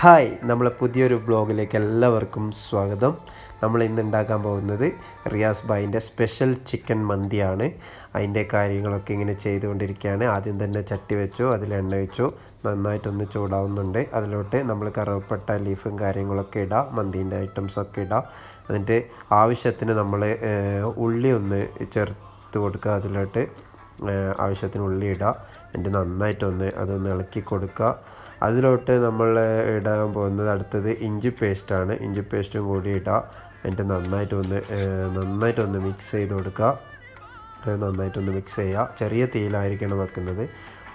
Hi നമ്മളെ പുതിയൊരു ബ്ലോഗിലേക്ക് എല്ലാവർക്കും സ്വാഗതം. നമ്മൾ ഇന്ന് ഉണ്ടാക്കാൻ പോകുന്നത് റിയാസ് ബായിന്റെ സ്പെഷ്യൽ ചിക്കൻ മന്തിയാണ്. അതിന്റെ കാര്യങ്ങളൊക്കെ ഇങ്ങനെ ചെയ്തുകൊണ്ടിരിക്കുകയാണ്. ആദ്യം തന്നെ ചട്ടി വെച്ചു അതിൽ എണ്ണ വെച്ചു. നന്നായിട്ടൊന്ന് ചൂടാവുന്നുണ്ട്. അതിലോട്ട് നമ്മൾ കറുവപ്പട്ട ലീഫും കാര്യങ്ങളൊക്കെ ഇടാം മന്തീന്റെ ഐറ്റംസൊക്കെ ഇടാം. എന്നിട്ട് ആവശ്യത്തിന് നമ്മൾ ഉള്ളി ഒന്ന് ചേർത്ത് കൊടുക്കുക. അതിലോട്ട് ആവശ്യത്തിന് ഉള്ളി ഇടുക എന്നിട്ട് നന്നായിട്ടൊന്ന് അതൊന്ന് ഇളക്കി കൊടുക്കുക. അതിലോട്ട് നമ്മൾ ഇടാൻ പോകുന്നത് അടുത്തത് ഇഞ്ചി പേസ്റ്റാണ്. ഇഞ്ചി പേസ്റ്റും കൂടി ഇടുക എന്നിട്ട് നന്നായിട്ടൊന്ന് ഏഹ് നന്നായിട്ടൊന്ന് മിക്സ് ചെയ്ത് കൊടുക്കുക നന്നായിട്ടൊന്ന് മിക്സ് ചെയ്യുക ചെറിയ തീയിലായിരിക്കണം വെക്കുന്നത്.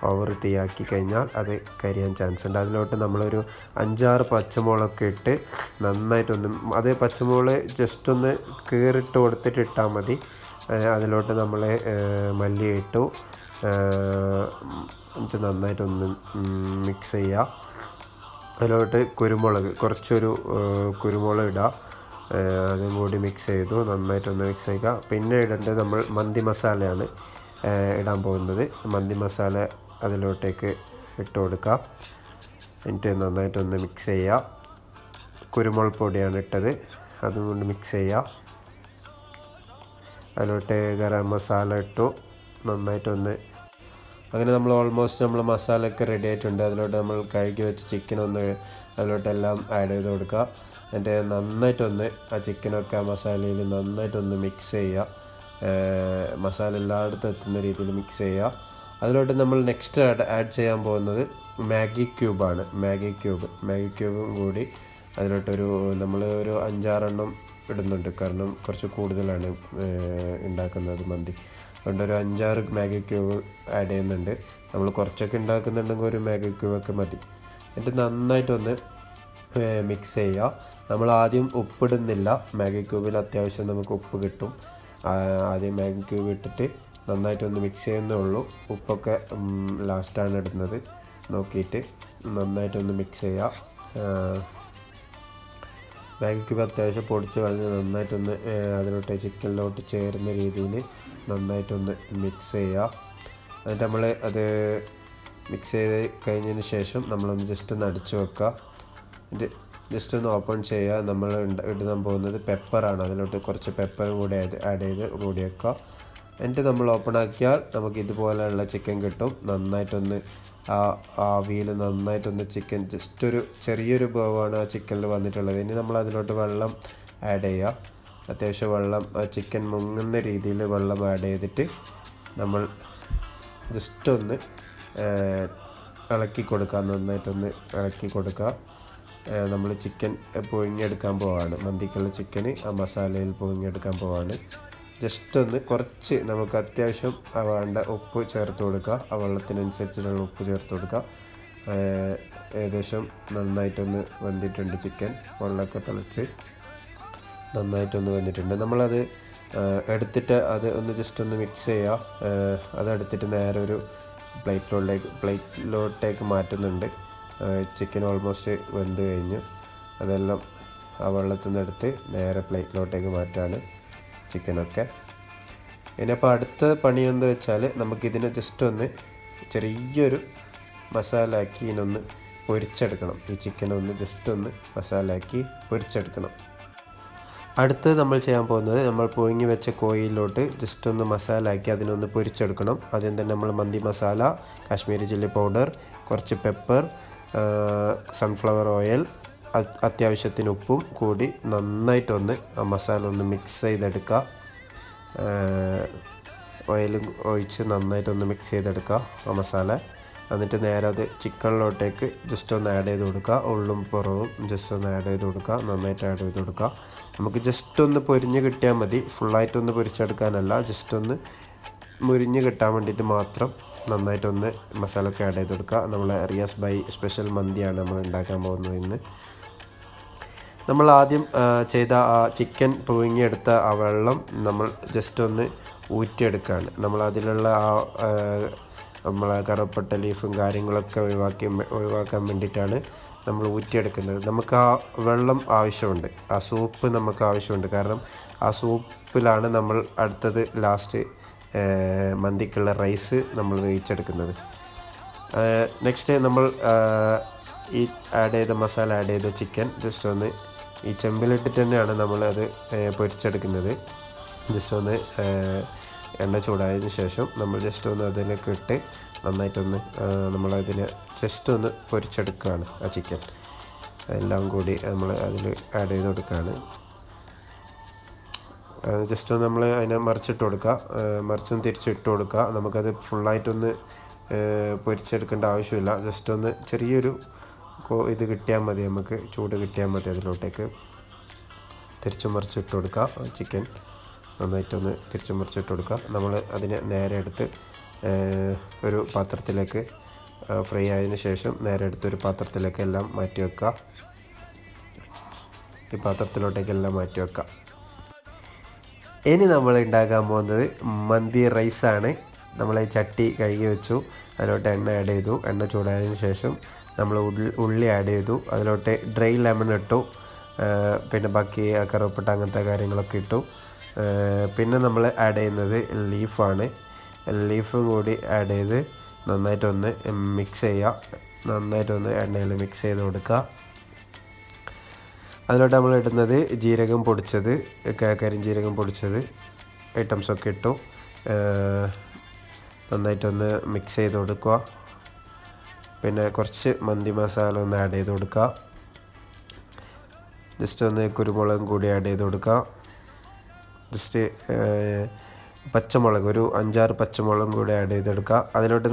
ഓവർ തീയാക്കി കഴിഞ്ഞാൽ അത് കരിയാൻ ചാൻസ് ഉണ്ട്. അതിലോട്ട് നമ്മളൊരു അഞ്ചാറ് പച്ചമുളകൊക്കെ ഇട്ട് നന്നായിട്ടൊന്ന് അത് പച്ചമുളക് ജസ്റ്റ് ഒന്ന് കീറിട്ട് കൊടുത്തിട്ട് ഇട്ടാൽ മതി. അതിലോട്ട് നമ്മൾ മല്ലി ഇട്ടു എന്നിട്ട് നന്നായിട്ടൊന്ന് മിക്സ് ചെയ്യുക അതിലോട്ട് കുരുമുളക് കുറച്ചൊരു കുരുമുളക് ഇടുക അതും കൂടി മിക്സ് ചെയ്തു നന്നായിട്ടൊന്ന് മിക്സ് ചെയ്യുക. പിന്നെ ഇടേണ്ടത് നമ്മൾ മന്തി മസാലയാണ് ഇടാൻ പോകുന്നത്. മന്തി മസാല അതിലോട്ടേക്ക് ഇട്ട് കൊടുക്കുക എന്നിട്ട് നന്നായിട്ടൊന്ന് മിക്സ് ചെയ്യുക കുരുമുളക് പൊടിയാണ് ഇട്ടത് അതും കൊണ്ട് മിക്സ് ചെയ്യുക അതിലോട്ട് ഗരം മസാല ഇട്ടു നന്നായിട്ടൊന്ന് അങ്ങനെ നമ്മൾ ഓൾമോസ്റ്റ് നമ്മൾ മസാലയൊക്കെ റെഡി ആയിട്ടുണ്ട്. അതിലോട്ട് നമ്മൾ കഴുകി വെച്ച് ചിക്കൻ ഒന്ന് അതിലോട്ടെല്ലാം ആഡ് ചെയ്ത് കൊടുക്കുക. എന്നിട്ട് നന്നായിട്ടൊന്ന് ആ ചിക്കനൊക്കെ ആ മസാലയിൽ നന്നായിട്ടൊന്ന് മിക്സ് ചെയ്യുക. മസാല എല്ലായിടത്തും എത്തുന്ന രീതിയിൽ മിക്സ് ചെയ്യുക. അതിലോട്ട് നമ്മൾ നെക്സ്റ്റ് ആഡ് ആഡ് ചെയ്യാൻ പോകുന്നത് മാഗി ക്യൂബാണ് മാഗി ക്യൂബ് മാഗി ക്യൂബും കൂടി അതിലോട്ടൊരു നമ്മൾ ഒരു അഞ്ചാറെണ്ണം ഇടുന്നുണ്ട്. കാരണം കുറച്ച് കൂടുതലാണ് ഉണ്ടാക്കുന്നത് മന്തി. അതുകൊണ്ട് ഒരു അഞ്ചാറ് മാഗി ക്യൂബ് ആഡ് ചെയ്യുന്നുണ്ട്. നമ്മൾ കുറച്ചൊക്കെ ഉണ്ടാക്കുന്നുണ്ടെങ്കിൽ ഒരു മാഗി ക്യൂബൊക്കെ മതി. എന്നിട്ട് നന്നായിട്ടൊന്ന് മിക്സ് ചെയ്യുക. നമ്മൾ ആദ്യം ഉപ്പിടുന്നില്ല. മാഗി ക്യൂബിൽ അത്യാവശ്യം നമുക്ക് ഉപ്പ് കിട്ടും. ആദ്യം മാഗി ക്യൂബ് ഇട്ടിട്ട് നന്നായിട്ടൊന്ന് മിക്സ് ചെയ്യുന്നേ ഉള്ളൂ. ഉപ്പൊക്കെ ലാസ്റ്റാണ് ഇടുന്നത്. നോക്കിയിട്ട് നന്നായിട്ടൊന്ന് മിക്സ് ചെയ്യുക. ക്യൂബ് അത്യാവശ്യം പൊടിച്ച് കളഞ്ഞ് നന്നായിട്ടൊന്ന് അതിലോട്ട് ചിക്കനിലോട്ട് ചേരുന്ന രീതിയിൽ നന്നായിട്ടൊന്ന് മിക്സ് ചെയ്യുക. എന്നിട്ട് നമ്മൾ അത് മിക്സ് ചെയ്ത് കഴിഞ്ഞതിന് ശേഷം നമ്മളൊന്ന് ജസ്റ്റ് ഒന്ന് അടിച്ച് വെക്കുക. എന്നിട്ട് ജസ്റ്റ് ഒന്ന് ഓപ്പൺ ചെയ്യുക. നമ്മൾ ഇട- ഇടാൻ പോകുന്നത് പെപ്പറാണ് അതിലോട്ട് കുറച്ച് പെപ്പറും കൂടി ആഡ് ചെയ്ത് കൂടി വെക്കുക. എന്നിട്ട് നമ്മൾ ഓപ്പൺ ആക്കിയാൽ നമുക്ക് ഇതുപോലെയുള്ള ചിക്കൻ കിട്ടും. നന്നായിട്ടൊന്ന് ആ ആവിയിൽ നന്നായിട്ടൊന്ന് ചിക്കൻ ജസ്റ്റ് ഒരു ചെറിയൊരു ഭാവമാണ് ആ ചിക്കനിൽ വന്നിട്ടുള്ളത്. ഇനി നമ്മൾ അതിലോട്ട് വെള്ളം ആഡ് ചെയ്യുക അത്യാവശ്യം വെള്ളം ചിക്കൻ മുങ്ങുന്ന രീതിയിൽ വെള്ളം ആഡ് ചെയ്തിട്ട് നമ്മൾ ജസ്റ്റ് ഒന്ന് ഇളക്കി കൊടുക്കുക നന്നായിട്ടൊന്ന് ഇളക്കി കൊടുക്കുക നമ്മൾ ചിക്കൻ പുഴുങ്ങിയെടുക്കാൻ പോവാണ്. മന്തിക്കുള്ള ചിക്കന് ആ മസാലയിൽ പുഴുങ്ങിയെടുക്കാൻ പോവാണ്. ജസ്റ്റ് ഒന്ന് കുറച്ച് നമുക്ക് അത്യാവശ്യം വേണ്ട ഉപ്പ് ചേർത്ത് കൊടുക്കുക. ആ വെള്ളത്തിനനുസരിച്ചിട്ടുള്ള ഉപ്പ് ചേർത്ത് കൊടുക്കുക. ഏകദേശം നന്നായിട്ടൊന്ന് വന്നിട്ടുണ്ട് ചിക്കൻ. വെള്ളമൊക്കെ തിളച്ച് നന്നായിട്ടൊന്ന് വന്നിട്ടുണ്ട് നമ്മളത് എടുത്തിട്ട് അത് ഒന്ന് ജസ്റ്റ് ഒന്ന് മിക്സ് ചെയ്യുക അതെടുത്തിട്ട് നേരെ ഒരു പ്ലേറ്റിലോട്ടേക്ക് പ്ലേറ്റിലോട്ടേക്ക് മാറ്റുന്നുണ്ട്. ചിക്കൻ ഓൾമോസ്റ്റ് വെന്ത് കഴിഞ്ഞു. അതെല്ലാം ആ വെള്ളത്തിൽ നിന്ന് എടുത്ത് നേരെ പ്ലേറ്റിലോട്ടേക്ക് മാറ്റാണ്. ചിക്കനൊക്കെ. ഇനി അപ്പോൾ അടുത്ത എന്ന് വെച്ചാൽ നമുക്കിതിനെ ജസ്റ്റ് ഒന്ന് ചെറിയൊരു മസാല ആക്കി ഇതിനൊന്ന് പൊരിച്ചെടുക്കണം. ഈ ചിക്കൻ ഒന്ന് ജസ്റ്റ് ഒന്ന് മസാല ആക്കി പൊരിച്ചെടുക്കണം. അടുത്തത് നമ്മൾ ചെയ്യാൻ പോകുന്നത് നമ്മൾ പുഴുങ്ങി വെച്ച കോയിലോട്ട് ജസ്റ്റ് ഒന്ന് മസാല ആക്കി അതിനൊന്ന് പൊരിച്ചെടുക്കണം. ആദ്യം തന്നെ നമ്മൾ മന്തി മസാല കാശ്മീരി ചില്ലി പൗഡർ കുറച്ച് പെപ്പർ സൺഫ്ലവർ ഓയിൽ അത്യാവശ്യത്തിന് ഉപ്പും കൂടി നന്നായിട്ടൊന്ന് മസാല ഒന്ന് മിക്സ് ചെയ്തെടുക്കുക. ഓയിലും ഒഴിച്ച് നന്നായിട്ടൊന്ന് മിക്സ് ചെയ്തെടുക്കുക ആ മസാല. എന്നിട്ട് നേരെ അത് ചിക്കനിലോട്ടേക്ക് ജസ്റ്റ് ഒന്ന് ആഡ് ചെയ്ത് കൊടുക്കുക. ഉള്ളും പുറവും ജസ്റ്റ് ഒന്ന് ആഡ് ചെയ്ത് കൊടുക്കുക. നന്നായിട്ട് ആഡ് ചെയ്ത് കൊടുക്കുക. നമുക്ക് ജസ്റ്റ് ഒന്ന് പൊരിഞ്ഞ് കിട്ടിയാൽ മതി. ഫുള്ളായിട്ടൊന്ന് പൊരിച്ചെടുക്കാനല്ല. ജസ്റ്റ് ഒന്ന് മുരിഞ്ഞ് കിട്ടാൻ വേണ്ടിയിട്ട് മാത്രം നന്നായിട്ടൊന്ന് മസാലയൊക്കെ ആഡ് ചെയ്ത് കൊടുക്കുക. നമ്മൾ റിയാസ് ബൈ സ്പെഷ്യൽ മന്തിയാണ് നമ്മൾ ഉണ്ടാക്കാൻ പോകുന്നത് ഇന്ന്. നമ്മൾ ആദ്യം ചെയ്ത ആ ചിക്കൻ പുഴുങ്ങിയെടുത്ത ആ വെള്ളം നമ്മൾ ജസ്റ്റ് ഒന്ന് ഊറ്റിയെടുക്കുകയാണ്. നമ്മൾ അതിലുള്ള ആ നമ്മളെ കറുപ്പട്ട ലീഫും കാര്യങ്ങളൊക്കെ ഒഴിവാക്കി ഒഴിവാക്കാൻ വേണ്ടിയിട്ടാണ് നമ്മൾ ഊറ്റിയെടുക്കുന്നത്. നമുക്ക് ആ വെള്ളം ആവശ്യമുണ്ട്. ആ സൂപ്പ് നമുക്ക് ആവശ്യമുണ്ട്. കാരണം ആ സൂപ്പിലാണ് നമ്മൾ അടുത്തത് ലാസ്റ്റ് മന്തിക്കുള്ള റൈസ് നമ്മൾ വേവിച്ചെടുക്കുന്നത്. നെക്സ്റ്റ് നമ്മൾ ഈ ആഡ് ചെയ്ത മസാല ആഡ് ചെയ്ത ചിക്കൻ ജസ്റ്റ് ഒന്ന് ഈ ചെമ്പിലിട്ടിട്ട് തന്നെയാണ് നമ്മളത് പൊരിച്ചെടുക്കുന്നത്. ജസ്റ്റ് ഒന്ന് എണ്ണ ചൂടായതിന് ശേഷം നമ്മൾ ജസ്റ്റ് ഒന്ന് അതിലേക്ക് ഇട്ട് നന്നായിട്ടൊന്ന് നമ്മളതിന് ജസ്റ്റ് ഒന്ന് പൊരിച്ചെടുക്കുകയാണ് ആ ചിക്കൻ. എല്ലാം കൂടി നമ്മൾ അതിൽ ആഡ് ചെയ്ത് കൊടുക്കുകയാണ്. ജസ്റ്റ് ഒന്ന് നമ്മൾ അതിനെ മറിച്ചിട്ട് കൊടുക്കുക. മറിച്ചൊന്ന് മറിച്ചും തിരിച്ചിട്ട് കൊടുക്കുക. നമുക്കത് ഫുള്ളായിട്ടൊന്ന് പൊരിച്ചെടുക്കേണ്ട ആവശ്യമില്ല. ജസ്റ്റ് ഒന്ന് ചെറിയൊരു ഇത് കിട്ടിയാൽ മതി നമുക്ക് ചൂട് കിട്ടിയാൽ മതി അതിലോട്ടേക്ക്. തിരിച്ചു മറിച്ചിട്ട് കൊടുക്കുക. ചിക്കൻ നന്നായിട്ടൊന്ന് തിരിച്ചു മറിച്ചിട്ട് കൊടുക്കുക. നമ്മൾ അതിനെ നേരെ എടുത്ത് ഒരു പാത്രത്തിലേക്ക് ഫ്രൈ ആയതിനു ശേഷം നേരെ എടുത്ത് ഒരു പാത്രത്തിലേക്ക് എല്ലാം മാറ്റി വെക്കുക. ഈ പാത്രത്തിലോട്ടേക്ക് എല്ലാം മാറ്റി വെക്കാം ഇനി നമ്മൾ ഉണ്ടാക്കാൻ പോകുന്നത് മന്തി റൈസാണ്. നമ്മൾ ചട്ടി കഴുകി വെച്ചു. അതിലോട്ട് എണ്ണ ആഡ് ചെയ്തു. എണ്ണ ചൂടായതിനു ശേഷം നമ്മൾ ഉള്ളി ആഡ് ചെയ്തു. അതിലോട്ട് ഡ്രൈ ലെമൺ ഇട്ടു. പിന്നെ ബാക്കി കറുവപ്പട്ട അങ്ങനത്തെ കാര്യങ്ങളൊക്കെ ഇട്ടു. പിന്നെ നമ്മൾ ആഡ് ചെയ്യുന്നത് ലീഫാണ് ലീഫും കൂടി ആഡ് ചെയ്ത് നന്നായിട്ടൊന്ന് മിക്സ് ചെയ്യുക. നന്നായിട്ടൊന്ന് എണ്ണയിൽ മിക്സ് ചെയ്ത് കൊടുക്കുക. അതിലോട്ട് നമ്മൾ ഇടുന്നത് ജീരകം പൊടിച്ചത് കരിഞ്ജീരകം പൊടിച്ചത് ഐറ്റംസൊക്കെ ഇട്ടു. നന്നായിട്ടൊന്ന് മിക്സ് ചെയ്ത് കൊടുക്കുക. പിന്നെ കുറച്ച് മന്തി മസാല ഒന്ന് ആഡ് ചെയ്ത് കൊടുക്കുക ജസ്റ്റ് ഒന്ന് കുരുമുളകും കൂടി ആഡ് ചെയ്ത് കൊടുക്കുക ജസ്റ്റ് പച്ചമുളക് ഒരു അഞ്ചാറ് പച്ചമുളകും കൂടി ആഡ് ചെയ്തെടുക്കുക അതിലോട്ട്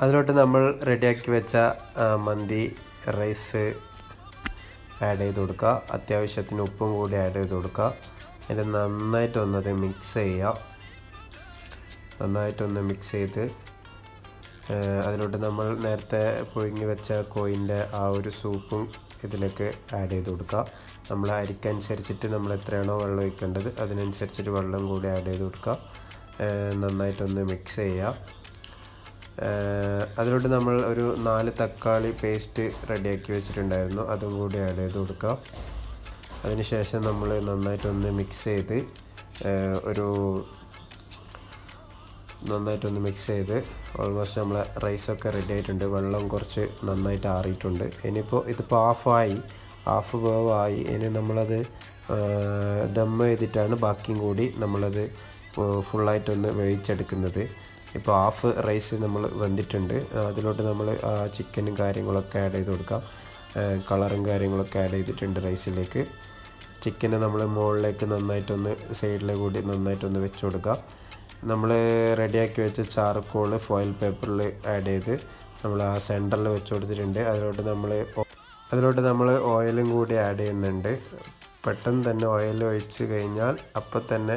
അതിലോട്ട് നമ്മൾ റെഡിയാക്കി വെച്ച മന്തി റൈസ് ആഡ് ചെയ്ത് കൊടുക്കുക അത്യാവശ്യത്തിന് ഉപ്പും കൂടി ആഡ് ചെയ്ത് കൊടുക്കുക എന്നിട്ട് നന്നായിട്ടൊന്നത് മിക്സ് ചെയ്യുക നന്നായിട്ടൊന്ന് മിക്സ് ചെയ്ത് അതിലോട്ട് നമ്മൾ നേരത്തെ പുഴുങ്ങി വെച്ച കോയിന്റെ ആ ഒരു സൂപ്പും ഇതിലേക്ക് ആഡ് ചെയ്ത് കൊടുക്കുക. നമ്മൾ അരിക്കനുസരിച്ചിട്ട് നമ്മൾ എത്രയാണോ വെള്ളം ഒഴിക്കേണ്ടത് അതിനനുസരിച്ചിട്ട് വെള്ളം കൂടി ആഡ് ചെയ്ത് കൊടുക്കുക. നന്നായിട്ടൊന്ന് മിക്സ് ചെയ്യുക. അതിലോട്ട് നമ്മൾ ഒരു നാല് തക്കാളി പേസ്റ്റ് റെഡിയാക്കി വെച്ചിട്ടുണ്ടായിരുന്നു. അതും കൂടി ആഡ് ചെയ്ത് കൊടുക്കുക. അതിനുശേഷം നമ്മൾ നന്നായിട്ടൊന്ന് മിക്സ് ചെയ്ത് ഒരു നന്നായിട്ടൊന്ന് മിക്സ് ചെയ്ത് ഓൾമോസ്റ്റ് നമ്മളെ റൈസൊക്കെ റെഡി ആയിട്ടുണ്ട്. വെള്ളം കുറച്ച് നന്നായിട്ട് ആറിയിട്ടുണ്ട്. ഇനിയിപ്പോൾ ഇതിപ്പോൾ ഹാഫായി ഹാഫ് വേവായി ഇനി നമ്മളത് ദമ്മ് ചെയ്തിട്ടാണ് ബാക്കിയും കൂടി നമ്മളത് ഫുള്ളായിട്ടൊന്ന് വേവിച്ചെടുക്കുന്നത്. ഇപ്പോൾ ഹാഫ് റൈസ് നമ്മൾ വെന്തിട്ടുണ്ട്. അതിലോട്ട് നമ്മൾ ചിക്കനും കാര്യങ്ങളൊക്കെ ആഡ് ചെയ്ത് കൊടുക്കാം. കളറും കാര്യങ്ങളൊക്കെ ആഡ് ചെയ്തിട്ടുണ്ട് റൈസിലേക്ക് ചിക്കനെ നമ്മൾ മുകളിലേക്ക് നന്നായിട്ടൊന്ന് സൈഡിലെ കൂടി നന്നായിട്ടൊന്ന് വെച്ച് കൊടുക്കുക നമ്മൾ റെഡിയാക്കി വെച്ച ചാർക്കോൾ ഫോയിൽ പേപ്പറിൽ ആഡ് ചെയ്ത് നമ്മൾ ആ സെന്ററിൽ വെച്ച് കൊടുത്തിട്ടുണ്ട്. അതിലോട്ട് നമ്മൾ അതിലോട്ട് നമ്മൾ ഓയിലും കൂടി ആഡ് ചെയ്യുന്നുണ്ട്. പെട്ടെന്ന് തന്നെ ഓയിൽ ഒഴിച്ച് കഴിഞ്ഞാൽ അപ്പം തന്നെ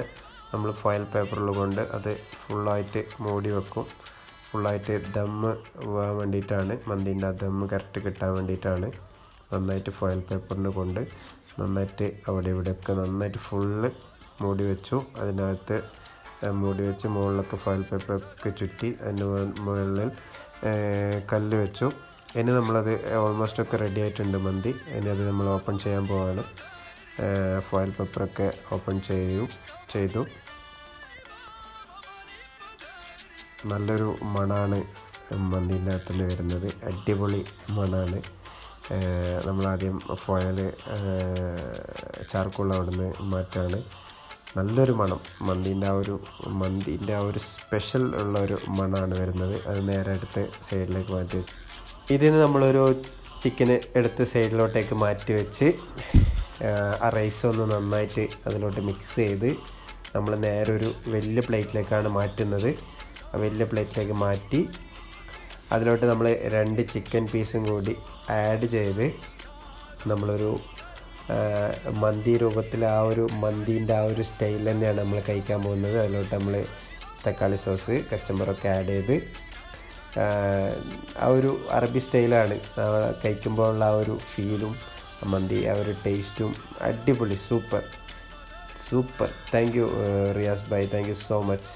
നമ്മൾ ഫോയിൽ പേപ്പറിൽ കൊണ്ട് അത് ഫുള്ളായിട്ട് മൂടി വെക്കും. ഫുള്ളായിട്ട് ദമ്മ് പോകാൻ വേണ്ടിയിട്ടാണ്. മന്തിന്റെ ആ ദമ്മ് കറക്റ്റ് കിട്ടാൻ വേണ്ടിയിട്ടാണ് നന്നായിട്ട് ഫോയിൽ പേപ്പറിന് കൊണ്ട് നന്നായിട്ട് അവിടെ ഇവിടെയൊക്കെ നന്നായിട്ട് ഫുള്ള് മൂടി വെച്ചു. അതിനകത്ത് മൂടി വെച്ച് മുകളിലൊക്കെ പേപ്പർ ഒക്കെ ചുറ്റി അതിന്റെ മുകളിൽ കല്ല് വെച്ചു. ഇനി നമ്മളത് ഓൾമോസ്റ്റ് ഒക്കെ റെഡി ആയിട്ടുണ്ട് മന്തി. ഇനി അത് നമ്മൾ ഓപ്പൺ ചെയ്യാൻ പോവാണ്. ഫോയിൽ പേപ്പറൊക്കെ ഓപ്പൺ ചെയ്യൂ ചെയ്തു. നല്ലൊരു മണാണ് മന്തിന്റെ അകത്തിൽ വരുന്നത്. അടിപൊളി മണാണ്. നമ്മളാദ്യം ഫോയിൽ ചാർക്കോൾ അവിടുന്ന് മാറ്റാണ്. നല്ലൊരു മണം. മന്തിന്റെ ആ ഒരു മന്തിന്റെ ആ ഒരു സ്പെഷ്യൽ ഉള്ള ഒരു മണമാണ് വരുന്നത്. അത് നേരെ എടുത്ത് സൈഡിലേക്ക് മാറ്റി ഇതിന് നമ്മളൊരു ചിക്കന് എടുത്ത് സൈഡിലോട്ടേക്ക് മാറ്റി വെച്ച് ആ റൈസ് ഒന്ന് നന്നായിട്ട് അതിലോട്ട് മിക്സ് ചെയ്ത് നമ്മൾ നേരെ ഒരു വലിയ പ്ലേറ്റിലേക്കാണ് മാറ്റുന്നത്. ആ വലിയ പ്ലേറ്റിലേക്ക് മാറ്റി അതിലോട്ട് നമ്മൾ രണ്ട് ചിക്കൻ പീസും കൂടി ആഡ് ചെയ്ത് നമ്മളൊരു മന്തി രൂപത്തിൽ ആ ഒരു മന്തീന്റെ ആ ഒരു സ്റ്റൈൽ തന്നെയാണ് നമ്മൾ കഴിക്കാൻ പോകുന്നത്. അതിലോട്ട് നമ്മൾ തക്കാളി സോസ് കച്ചമ്പറൊക്കെ ആഡ് ചെയ്ത് ആ, ഒരു അറബി സ്റ്റൈലാണ് കഴിക്കുമ്പോഴുള്ള ആ ഒരു ഫീലും മന്തി ആ ഒരു ടേസ്റ്റും അടിപൊളി super super. Thank you Riyas bye thank you so much.